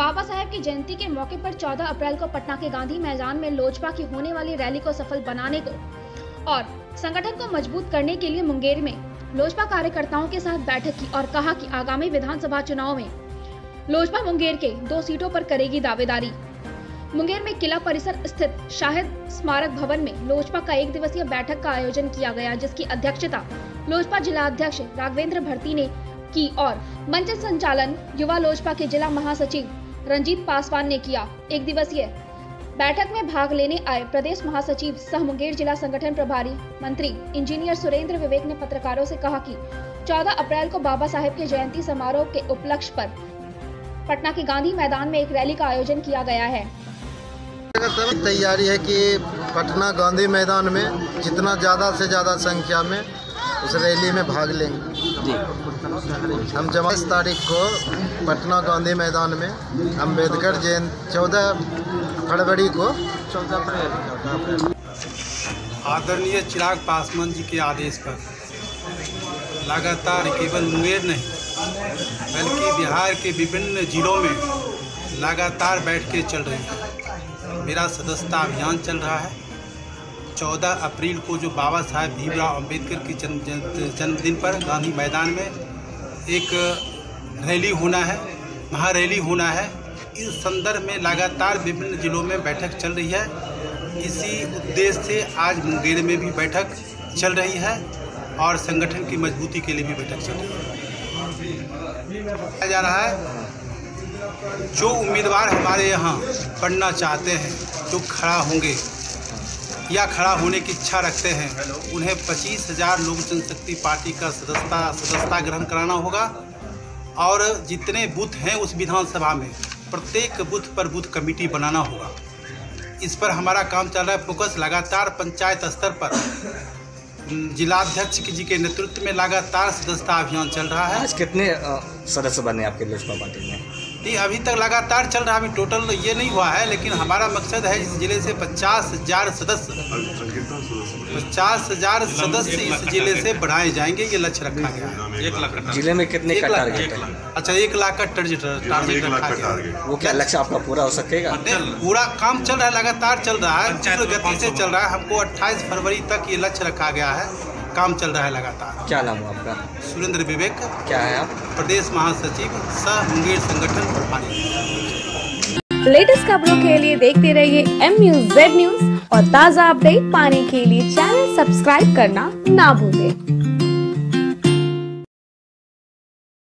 की जयंती के मौके पर 14 अप्रैल को पटना के गांधी मैदान में लोजपा की होने वाली रैली को सफल बनाने को और संगठन को मज़बूत करने के लिए मुंगेर में लोजपा कार्यकर्ताओं के साथ बैठक की और कहा कि आगामी विधानसभा चुनाव में लोजपा मुंगेर के दो सीटों पर करेगी दावेदारी। मुंगेर में किला परिसर स्थित शाहिद स्मारक भवन में लोजपा का एक दिवसीय बैठक का आयोजन किया गया, जिसकी अध्यक्षता लोजपा जिला अध्यक्ष राघवेंद्र भर्ती ने की और मंच संचालन युवा लोजपा के जिला महासचिव रंजीत पासवान ने किया एक दिवसीय बैठक में भाग लेने आए प्रदेश महासचिव सह मुंगेर जिला संगठन प्रभारी मंत्री इंजीनियर सुरेंद्र विवेक ने पत्रकारों से कहा कि 14 अप्रैल को बाबा साहेब के जयंती समारोह के उपलक्ष्य पर पटना के गांधी मैदान में एक रैली का आयोजन किया गया है। तैयारी है कि पटना गांधी मैदान में जितना ज़्यादा से ज़्यादा संख्या में उस रैली में भाग लेंगे। जी। हम जमा तारीख को पटना गांधी मैदान में अंबेडकर जयंती चौदह फरवरी को। आदरणीय चिराग पासवान जी के आदेश पर लगातार केवल मुंगेर नहीं बल्कि बिहार के विभिन्न जिलों में लगातार बैठकें चल रही हैं। मेरा सदस्यता अभियान चल रहा है। 14 अप्रैल को जो बाबा साहेब भीमराव अंबेडकर के जन्म जन्म- जन्मदिन पर गांधी मैदान में एक रैली होना है, महारैली होना है। इस संदर्भ में लगातार विभिन्न जिलों में बैठक चल रही है। इसी उद्देश्य से आज मुंगेर में भी बैठक चल रही है और संगठन की मजबूती के लिए भी बैठक चल रही है। जा रहा है, जो उम्मीदवार हमारे यहाँ पढ़ना चाहते हैं, जो खड़ा होंगे या खड़ा होने की इच्छा रखते हैं। उन्हें पच्चीस हज़ार लोक जनशक्ति पार्टी का सदस्यता सदस्यता ग्रहण कराना होगा और जितने बूथ हैं उस विधानसभा में प्रत्येक बूथ पर बूथ कमेटी बनाना होगा। इस पर हमारा काम चल रहा है। फोकस लगातार पंचायत स्तर पर। जिलाध्यक्ष जी के नेतृत्व में लगातार सदस्यता अभियान चल रहा है। आज कितने सदस्य बने आपके लोजपा पार्टी में? ये अभी तक लगातार चल रहा अभी टोटल ये नहीं हुआ है, लेकिन हमारा मकसद है इस ज़िले से पचास हज़ार सदस्य पचास हज़ार सदस्य इस ज़िले से बढ़ाए जाएँगे ये लक्ष्य रखा गया है। एक लाख ज़िले में कितने एक का लाख टारगेट है? अच्छा एक लाख का टारगेट टारगेट रखा गया वो क्या लक्ष्य आपका पूरा हो सकेगा? पूरा काम चल रहा है लगातार चल रहा है। गति से चल रहा है। हमको 28 फरवरी तक ये लक्ष्य रखा गया है। काम चल रहा है लगातार। क्या नाम है आपका? सुरेंद्र विवेक। क्या है आप? प्रदेश महासचिव सह मुंगेर संगठन प्रभारी। लेटेस्ट खबरों के लिए देखते रहिए एम न्यूज़ जेड न्यूज़ और ताज़ा अपडेट पाने के लिए चैनल सब्सक्राइब करना ना भूलें।